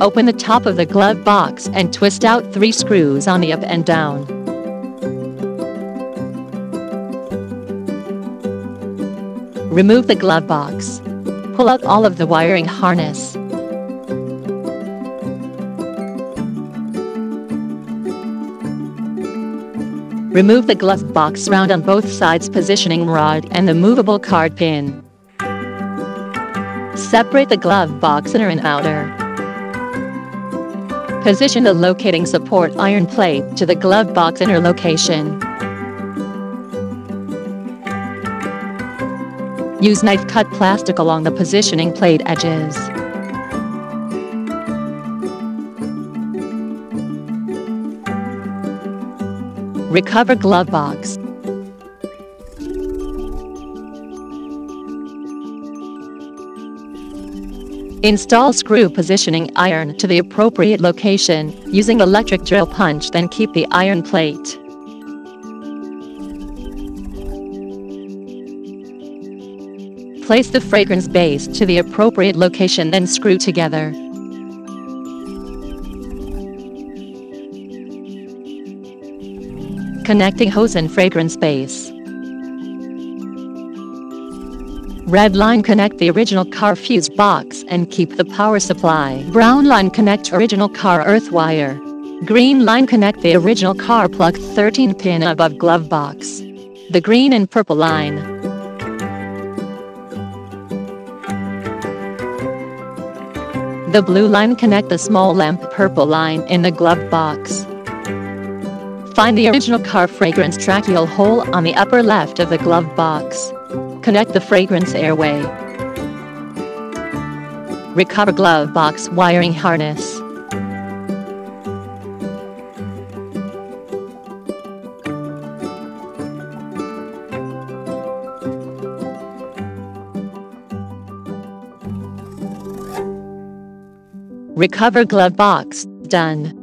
Open the top of the glove box and twist out three screws on the up and down. Remove the glove box. Pull out all of the wiring harness. Remove the glove box round on both sides positioning rod and the movable card pin. Separate the glove box inner and outer. Position the locating support iron plate to the glove box inner location. Use knife cut plastic along the positioning plate edges. Recover glove box. Install screw positioning iron to the appropriate location using electric drill punch then keep the iron plate. Place the fragrance base to the appropriate location then screw together. Connecting hose and fragrance base. Red line connect the original car fuse box and keep the power supply. Brown line connect original car earth wire. Green line connect the original car plug 13 pin above glove box. The green and purple line. The blue line connect the small lamp purple line in the glove box. Find the original car fragrance tracheal hole on the upper left of the glove box. Connect the fragrance airway. Recover glove box wiring harness. Recover glove box, done.